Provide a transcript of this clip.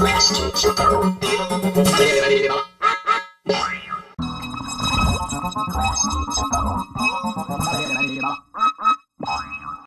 Class teacher Thank you.